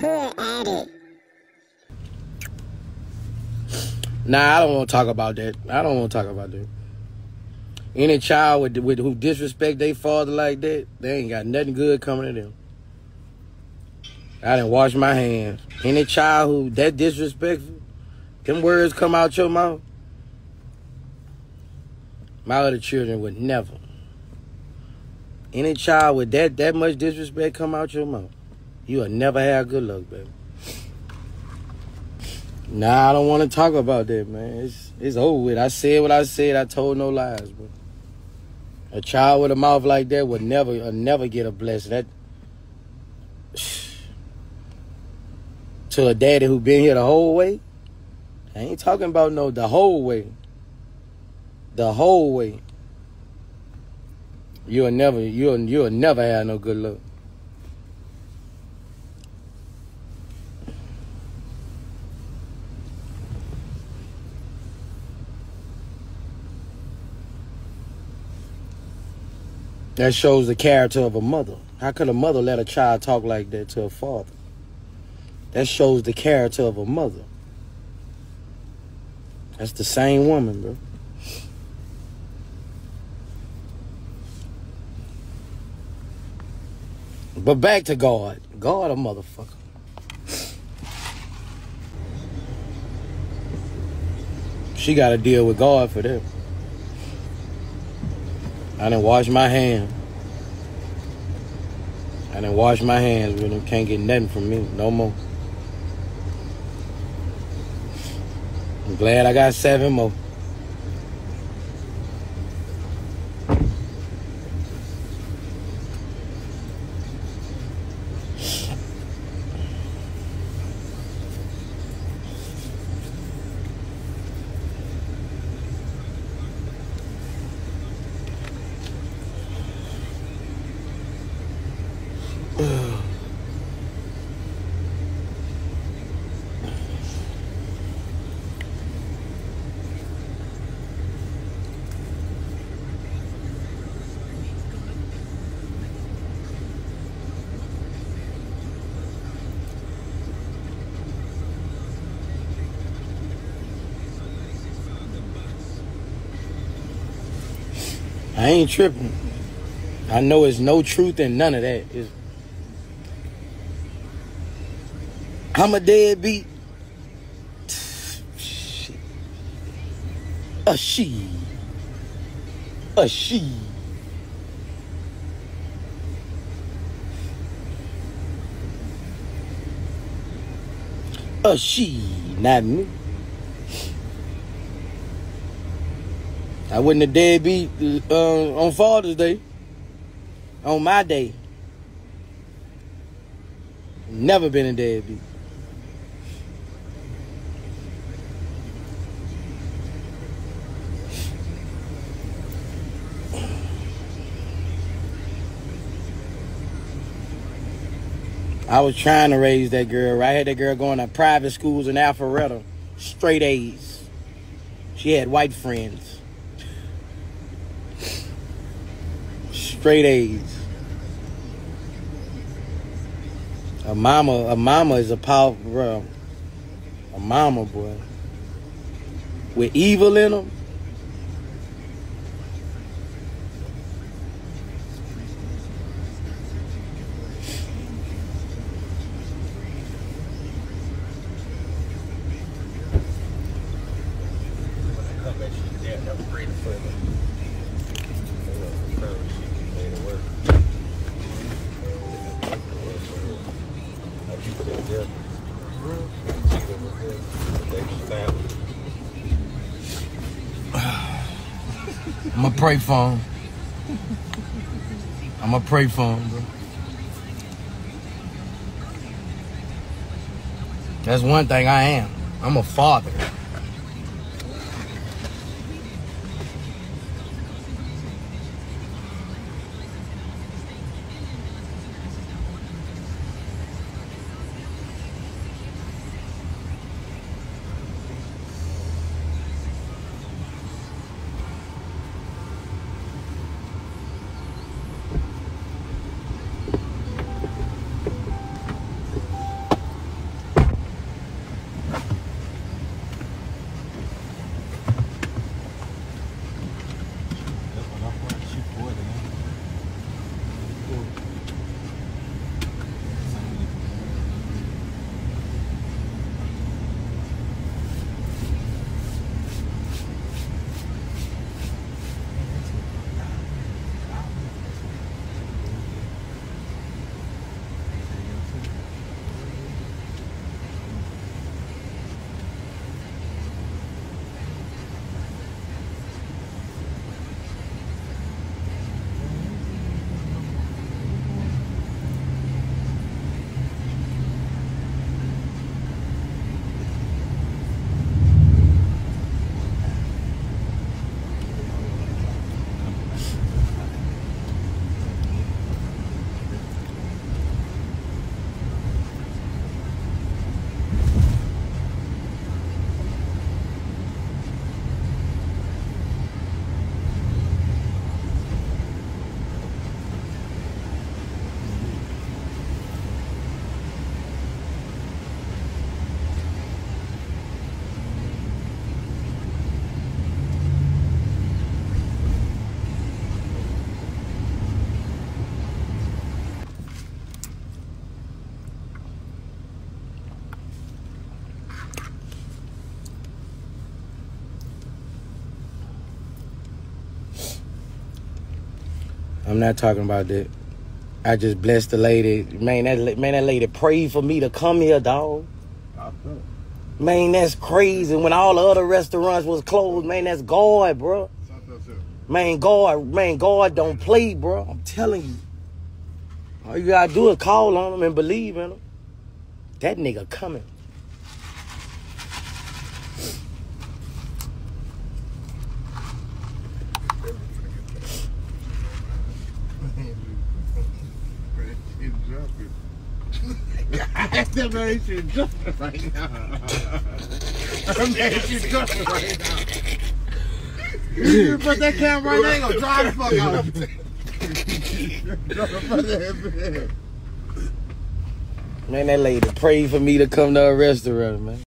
Hood addict. Nah, I don't want to talk about that. I don't want to talk about that. Any child with, with who disrespect their father like that, they ain't got nothing good coming to them. I didn't wash my hands. Any child who that disrespectful, them words come out your mouth. My other children would never. Any child with that that much disrespect come out your mouth, you will never have good luck, baby. Nah, I don't want to talk about that, man. It's it's over with. I said what I said. I told no lies, bro. A child with a mouth like that would never, uh, never get a blessing. That to a daddy who been here the whole way. I ain't talking about no the whole way. The whole way. You'll never, you'll you'll never have no good luck. That shows the character of a mother. How could a mother let a child talk like that to a father? That shows the character of a mother. That's the same woman, bro. But back to God. God a motherfucker. She got to deal with God for that. I didn't wash my hands. I didn't wash my hands with him. Can't get nothing from me no more. I'm glad I got seven more. I ain't tripping. I know it's no truth in none of that. It's, I'm a deadbeat. A she. A she. A she, not me. I wasn't a deadbeat uh, on Father's Day. On my day. Never been a deadbeat. I was trying to raise that girl. Right? I had that girl going to private schools in Alpharetta. Straight A's. She had white friends. Straight A's. A mama, a mama is a powerful, bro. A mama, boy. With evil in them. I'm gonna pray for him. I'm gonna pray for him, bro. That's one thing I am. I'm a father. I'm not talking about that. I just blessed the lady. Man, that man, that lady prayed for me to come here, dog. Man, that's crazy. When all the other restaurants was closed, man, that's God, bro. Man, God, man, God don't play, bro. I'm telling you. All you gotta do is call on him and believe in him. That nigga coming. Shit jumping right now. Shit jumping right now. You put that camera right there, he gonna drive the fuck out. Bed. Man, that lady prayed for me to come to a restaurant, man.